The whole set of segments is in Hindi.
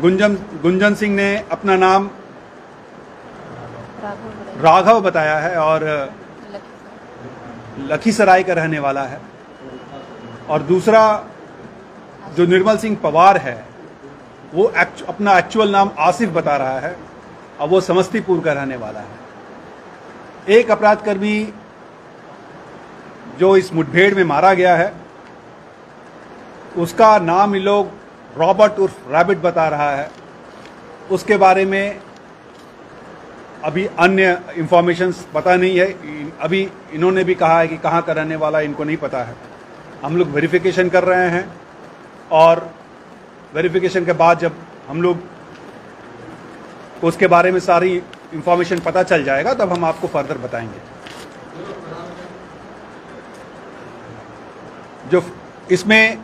गुंजन गुंजन सिंह ने अपना नाम राघव बताया है और लखीसराय का रहने वाला है। और दूसरा जो निर्मल सिंह पवार है वो एक्चु, अपना एक्चुअल नाम आसिफ बता रहा है और वो समस्तीपुर का रहने वाला है। एक अपराधकर्मी जो इस मुठभेड़ में मारा गया है उसका नाम ये लोग रॉबर्ट उर्फ़ रैबिट बता रहा है। उसके बारे में अभी अन्य इंफॉर्मेशन पता नहीं है। अभी इन्होंने भी कहा है कि कहाँ का रहने वाला इनको नहीं पता है। हम लोग वेरिफिकेशन कर रहे हैं और वेरिफिकेशन के बाद जब हम लोग उसके बारे में सारी इंफॉर्मेशन पता चल जाएगा, तब हम आपको फर्दर बताएँगे। जो इसमें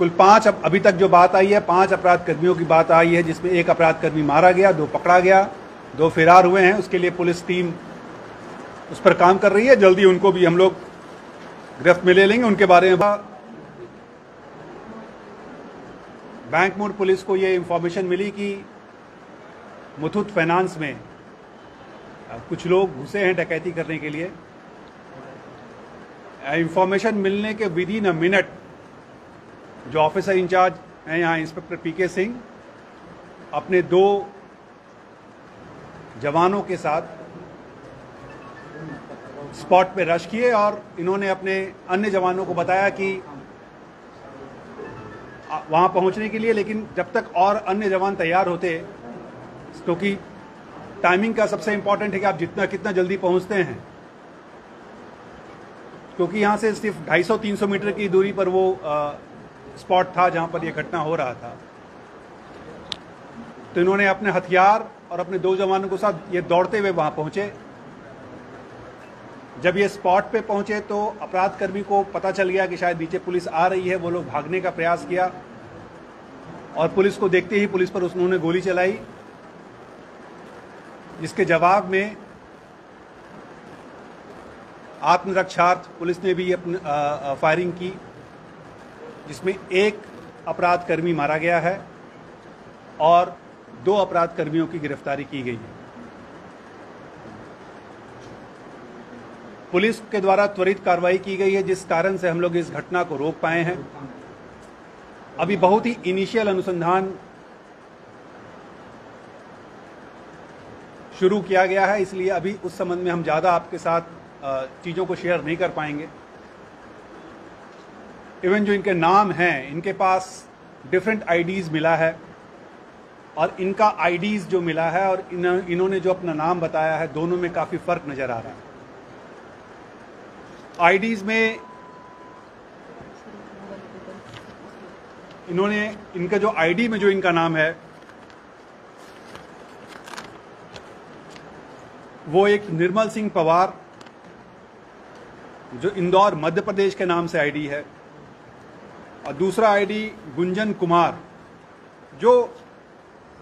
कुल पाँच अब अभी तक जो बात आई है, पाँच अपराध कर्मियों की बात आई है, जिसमें एक अपराध कर्मी मारा गया, दो पकड़ा गया, दो फरार हुए हैं। उसके लिए पुलिस टीम उस पर काम कर रही है। जल्दी उनको भी हम लोग गिरफ्त में ले लेंगे। उनके बारे में बैंक मोड़ पुलिस को ये इंफॉर्मेशन मिली कि मुथुट फाइनेंस में कुछ लोग घुसे हैं डकैती करने के लिए। इंफॉर्मेशन मिलने के विद इन अ मिनट जो ऑफिसर इंचार्ज हैं यहाँ इंस्पेक्टर पीके सिंह, अपने दो जवानों के साथ स्पॉट पे रश किए और इन्होंने अपने अन्य जवानों को बताया कि आ- वहाँ पहुँचने के लिए, लेकिन जब तक और अन्य जवान तैयार होते, क्योंकि टाइमिंग का सबसे इंपॉर्टेंट है कि आप जितना कितना जल्दी पहुँचते हैं। क्योंकि यहाँ से सिर्फ़ 250-300 मीटर की दूरी पर वो स्पॉट था जहाँ पर यह घटना हो रहा था। तो इन्होंने अपने हथियार और अपने दो जवानों के साथ ये दौड़ते हुए वहाँ पहुँचे। जब ये स्पॉट पे पहुँचे तो अपराध कर्मी को पता चल गया कि शायद नीचे पुलिस आ रही है, वो लोग भागने का प्रयास किया और पुलिस को देखते ही पुलिस पर उन्होंने गोली चलाई, जिसके जवाब में आत्मरक्षार्थ पुलिस ने भी अपनी फायरिंग की। जिसमें एक अपराध कर्मी मारा गया है और दो अपराध कर्मियों की गिरफ्तारी की गई है। पुलिस के द्वारा त्वरित कार्रवाई की गई है, जिस कारण से हम लोग इस घटना को रोक पाए हैं। अभी बहुत ही इनिशियल अनुसंधान शुरू किया गया है, इसलिए अभी उस संबंध में हम ज़्यादा आपके साथ चीज़ों को शेयर नहीं कर पाएँगे। इवन जो इनके नाम हैं इनके पास डिफरेंट आईडीज़ मिला है। और इनका आईडीज़ जो मिला है और इन, इन्होंने जो अपना नाम बताया है दोनों में काफ़ी फ़र्क नज़र आ रहा है। आईडीज़ में इन्होंने इनका जो आईडी में जो इनका नाम है वो एक निर्मल सिंह पवार जो इंदौर मध्य प्रदेश के नाम से आईडी है। और दूसरा आईडी गुंजन कुमार, जो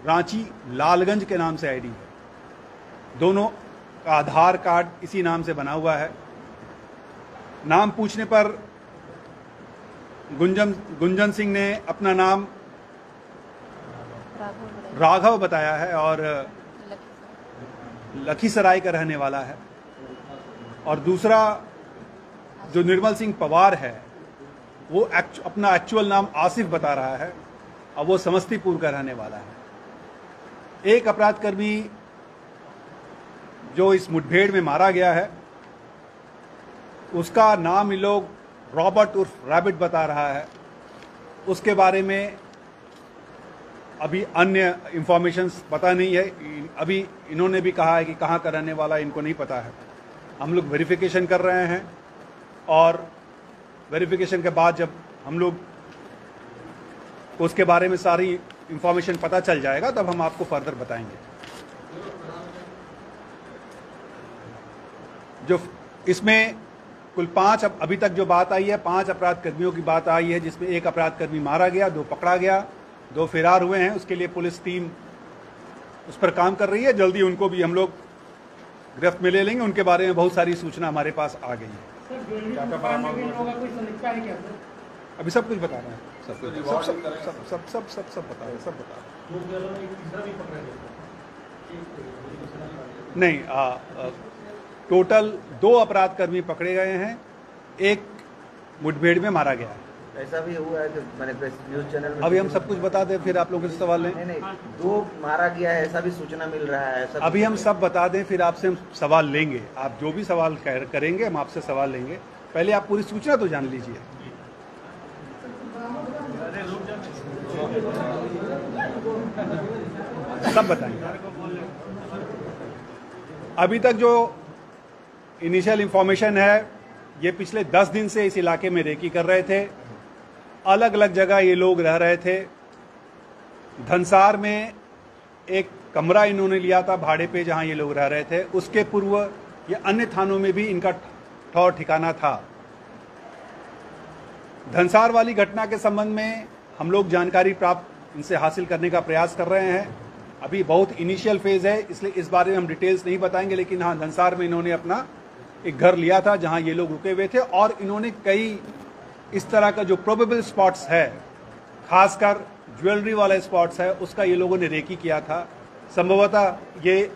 रांची लालगंज के नाम से आईडी है। दोनों का आधार कार्ड इसी नाम से बना हुआ है। नाम पूछने पर गुंजन गुंजन सिंह ने अपना नाम राघव बताया है और लखीसराय का रहने वाला है। और दूसरा जो निर्मल सिंह पवार है वो एक्चु, अपना एक्चुअल नाम आसिफ बता रहा है और वो समस्तीपुर का रहने वाला है। एक अपराधकर्मी जो इस मुठभेड़ में मारा गया है उसका नाम ये लोग रॉबर्ट उर्फ़ रैबिट बता रहा है। उसके बारे में अभी अन्य इंफॉर्मेशन पता नहीं है अभी इन्होंने भी कहा है कि कहाँ का रहने वाला इनको नहीं पता है। हम लोग वेरिफिकेशन कर रहे हैं और वेरिफिकेशन के बाद जब हम लोग उसके बारे में सारी इंफॉर्मेशन पता चल जाएगा, तब हम आपको फर्दर बताएँगे। जो इसमें कुल पाँच अभी तक जो बात आई है, पाँच अपराध कर्मियों की बात आई है, जिसमें एक अपराध कर्मी मारा गया, दो पकड़ा गया, दो फिरार हुए हैं। उसके लिए पुलिस टीम उस पर काम कर रही है। जल्दी उनको भी हम लोग गिरफ्त में ले लेंगे। उनके बारे में बहुत सारी सूचना हमारे पास आ गई है। है अभी सब कुछ बताना है। हैं सब कुछ। सब सब सब सब सब सब सब बता रहे हैं सब बता रहे हैं। दो के अलावा एक तीसरा भी पकड़ा गया नहीं आ, आ, टोटल दो अपराध कर्मी पकड़े गए हैं एक मुठभेड़ में मारा गया है। ऐसा भी हुआ है कि मैंने प्रेस न्यूज़ चैनल में अभी हम सब कुछ बता दें फिर आप लोगों से सवाल लें नहीं नहीं दो मारा गया है ऐसा भी सूचना मिल रहा है ऐसा अभी हम सब बता दें फिर आपसे हम सवाल लेंगे। आप जो भी सवाल कर- करेंगे हम आपसे सवाल लेंगे। पहले आप पूरी सूचना तो जान लीजिए। सब बताएँगे। अभी तक जो इनिशियल इंफॉर्मेशन है ये पिछले दस दिन से इस इलाके में रेकी कर रहे थे। अलग अलग जगह ये लोग रह रहे थे। धनसार में एक कमरा इन्होंने लिया था भाड़े पे जहाँ ये लोग रह रहे थे। उसके पूर्व ये अन्य थानों में भी इनका ठौर ठिकाना था। धनसार वाली घटना के संबंध में हम लोग जानकारी प्राप्त इनसे हासिल करने का प्रयास कर रहे हैं। अभी बहुत इनिशियल फ़ेज़ है, इसलिए इस बारे में हम डिटेल्स नहीं बताएँगे, लेकिन हाँ धनसार में इन्होंने अपना एक घर लिया था जहाँ ये लोग रुके हुए थे और इन्होंने कई इस तरह का जो प्रोबेबल स्पॉट्स है, खासकर ज्वेलरी वाले स्पॉट्स है, उसका ये लोगों ने रेकी किया था। संभवतः ये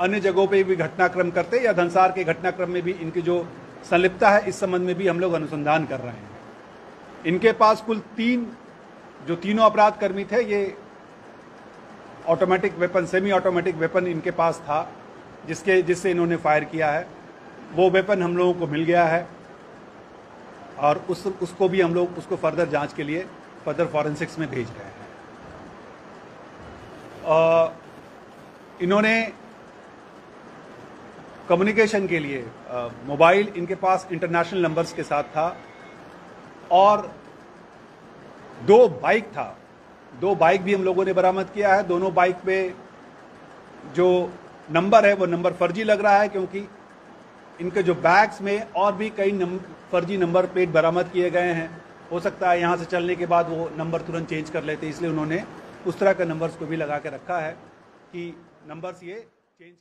अन्य जगहों पे भी घटनाक्रम करते या धनसार के घटनाक्रम में भी इनकी जो संलिप्तता है, इस संबंध में भी हम लोग अनुसंधान कर रहे हैं। इनके पास कुल तीन, जो तीनों अपराध कर्मी थे, ये automatic weapon semi automatic weapon इनके पास था, जिसके, जिससे इन्होंने फायर किया है। वो वेपन हम लोगों को मिल गया है। और उस, उसको भी हम लोग उसको फर्दर जाँच के लिए फर्दर फॉरेंसिक्स में भेज रहे हैं। इन्होंने कम्युनिकेशन के लिए मोबाइल इनके पास इंटरनेशनल नंबर्स के साथ था और दो बाइक था। दो बाइक भी हम लोगों ने बरामद किया है। दोनों बाइक पे जो नंबर है वो नंबर फर्जी लग रहा है क्योंकि इनके जो बैग्स में और भी कई नम, फर्जी नंबर प्लेट बरामद किए गए हैं। हो सकता है यहाँ से चलने के बाद वो नंबर तुरंत चेंज कर लेते इसलिए उन्होंने उस तरह के नंबर्स को भी लगा के रखा है कि नंबर्स ये चेंज